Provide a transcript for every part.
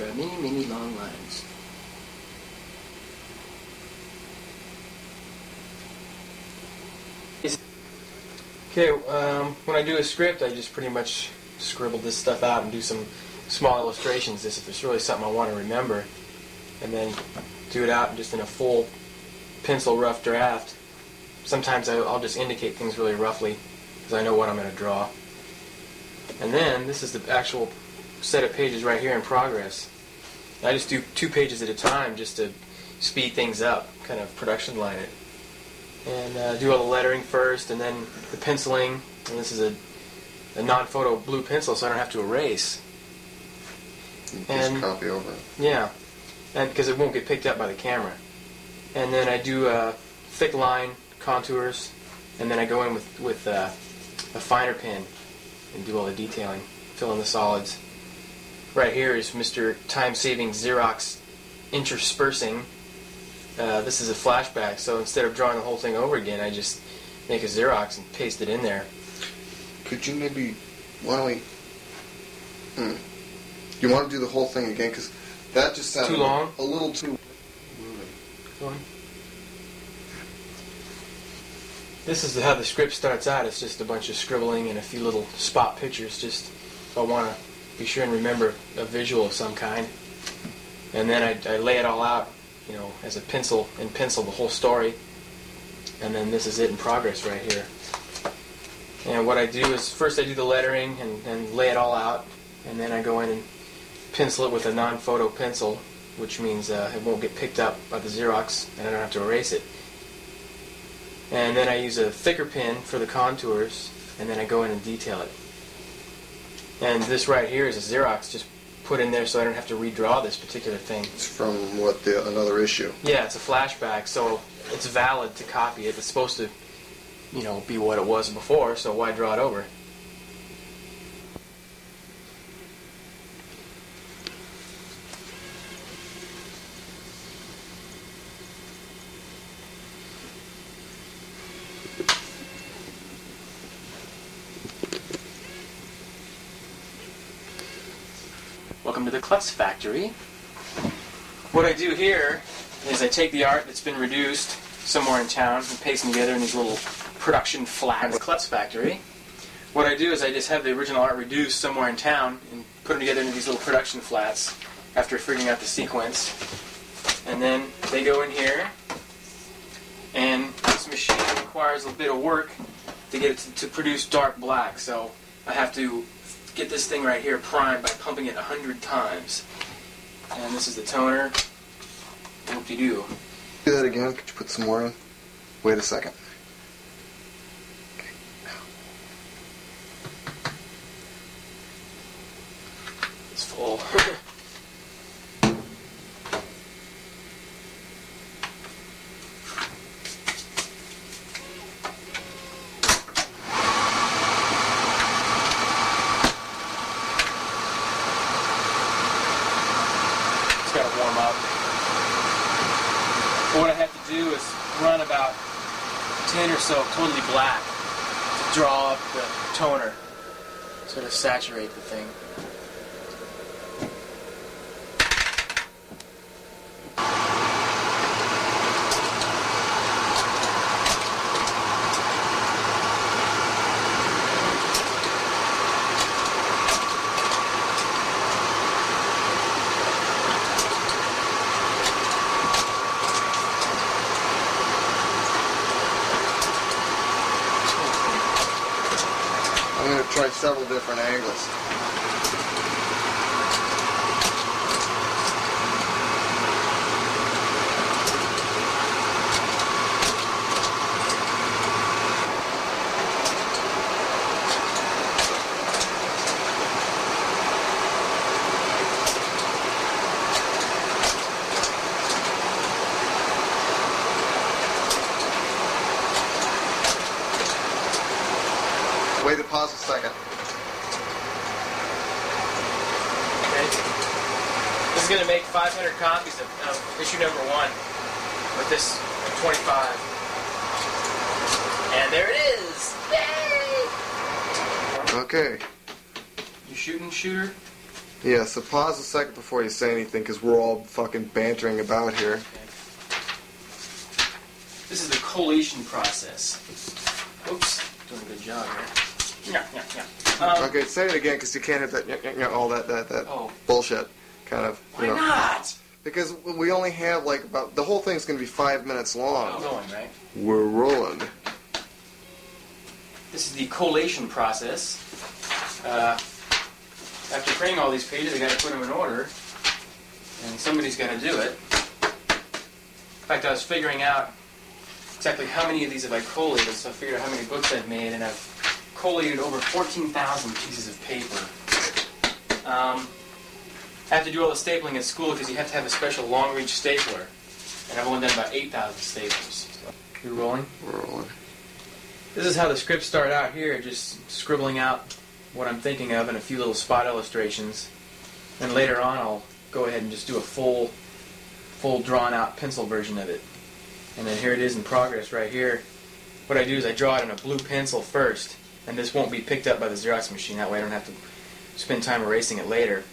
draw many, many long lines. Okay, um, when I do a script, I just pretty much scribble this stuff out and do some small illustrations, just if it's really something I want to remember, and then do it out just in a full pencil rough draft. Sometimes I'll just indicate things really roughly because I know what I'm going to draw. And then this is the actual set of pages right here in progress. I just do two pages at a time just to speed things up, kind of production line it. And uh, do all the lettering first, and then the penciling. And this is a, a non-photo blue pencil, so I don't have to erase. You And- just copy over. Yeah, and because it won't get picked up by the camera. And then I do uh, thick line contours, and then I go in with with uh, a finer pen and do all the detailing, fill in the solids. Right here is Mr. Time-saving Xerox interspersing. Uh, this is a flashback, so instead of drawing the whole thing over again, I just make a Xerox and paste it in there. Could you maybe, why don't we, hmm, you want to do the whole thing again? Because that just sounded Too long? a little too. Go on. This is how the script starts out. It's just a bunch of scribbling and a few little spot pictures. Just if I want to be sure and remember a visual of some kind, and then I, I lay it all out, you know, as a pencil and pencil the whole story, and then this is it in progress right here. And what I do is first I do the lettering and, and lay it all out, and then I go in and pencil it with a non-photo pencil, which means uh, it won't get picked up by the Xerox and I don't have to erase it. And then I use a thicker pen for the contours and then I go in and detail it. And this right here is a Xerox just put in there so I don't have to redraw this particular thing. It's from what the another issue. Yeah, it's a flashback, so it's valid to copy it. It's supposed to, you know, be what it was before, so why draw it over? Welcome to the Klutz Factory. What I do here is I take the art that's been reduced somewhere in town and paste them together in these little production flats. Klutz Factory. What I do is I just have the original art reduced somewhere in town and put them together into these little production flats after figuring out the sequence. And then they go in here, and this machine requires a bit of work to get it to, to produce dark black. So I have to get this thing right here primed by pumping it a hundred times. And this is the toner. Whoop-de-doo. Do that again. Could you put some more in? Wait a second. It's full. it's got to warm up. What I have to do is run about 10 or so totally black to draw up the toner, sort of saturate the thing. Several different angles. Wait to pause a second. Okay. This is going to make 500 copies of, of issue number one with this 25. And there it is! Yay! Okay. You shooting, shooter? Yeah, so pause a second before you say anything because we're all fucking bantering about here. This is the collation process. Oops, doing a good job here. Yeah, yeah, yeah. Um, Okay, say it again because you can't have that, y- y- y- all that, that, that Oh. bullshit kind of. Why you know. not? Because we only have like about the whole thing's going to be five minutes long. going, right? We're rolling. This is the collation process. Uh, after printing all these pages, I got to put them in order, and somebody's got to do it. In fact, I was figuring out exactly how many of these have I collated, so I figured out how many books I've made, and I've collated over 14,000 pieces of paper. Um, have to do all the stapling at school because you have to have a special long reach stapler, and I've only done about 8,000 staples. You're rolling? We're rolling. This is how the scripts start out here, just scribbling out what I'm thinking of and a few little spot illustrations. And later on, I'll go ahead and just do a full, full drawn out pencil version of it. And then here it is in progress right here. What I do is I draw it in a blue pencil first, and this won't be picked up by the Xerox machine. That way I don't have to spend time erasing it later.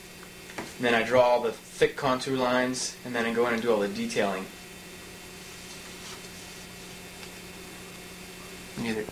And then I draw all the thick contour lines, and then I go in and do all the detailing. Neither.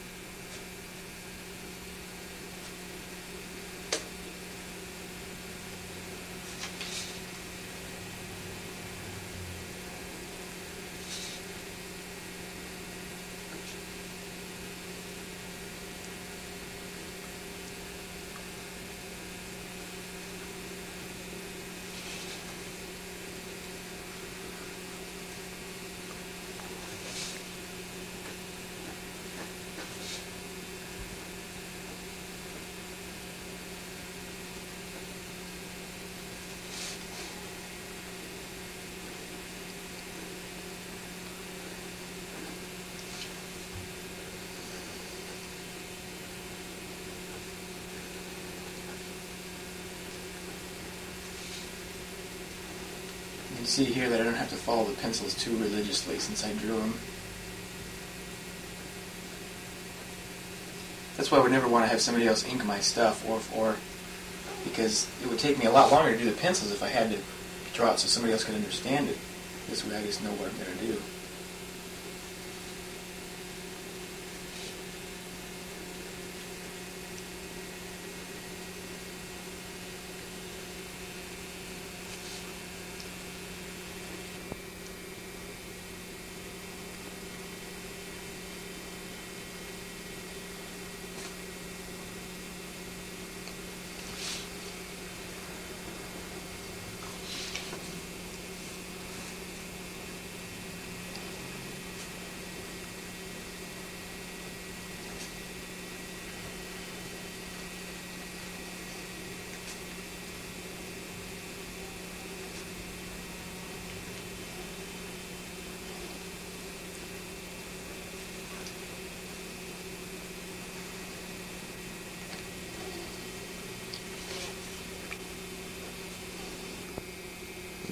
You can see here that I don't have to follow the pencils too religiously since I drew them. That's why I would never want to have somebody else ink my stuff, or or because it would take me a lot longer to do the pencils if I had to draw it so somebody else could understand it. This way, I just know what I'm going to do.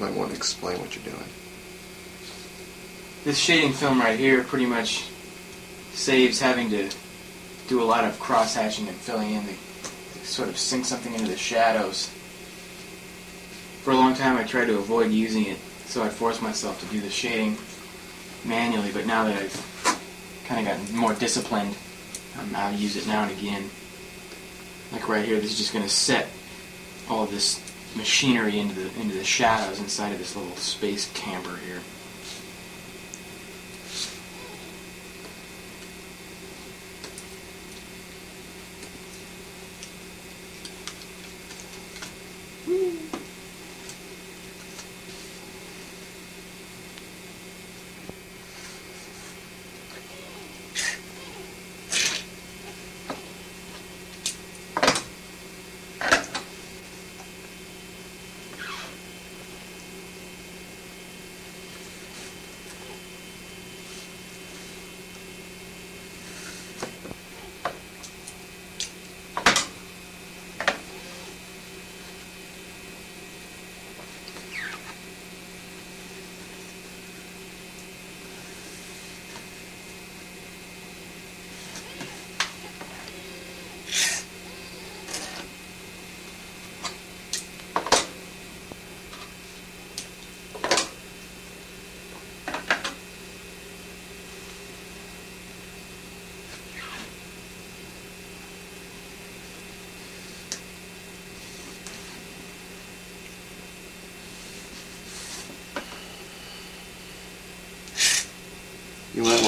Might want to explain what you're doing. This shading film right here pretty much saves having to do a lot of cross hatching and filling in to sort of sink something into the shadows. For a long time I tried to avoid using it, so I forced myself to do the shading manually, but now that I've kind of gotten more disciplined, um, I'll use it now and again. Like right here, this is just going to set all this machinery into the into the shadows inside of this little space camber here.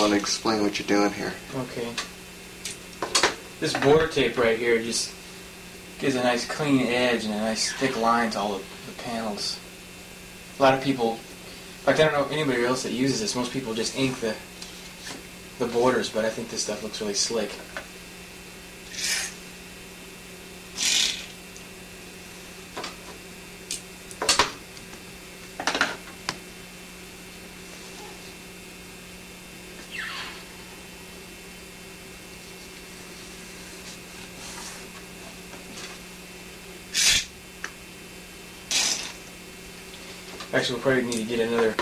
Want to explain what you're doing here. Okay. This border tape right here just gives a nice clean edge and a nice thick line to all of the panels. A lot of people, in fact, I don't know anybody else that uses this. Most people just ink the the borders, but I think this stuff looks really slick. Actually, we'll probably need to get another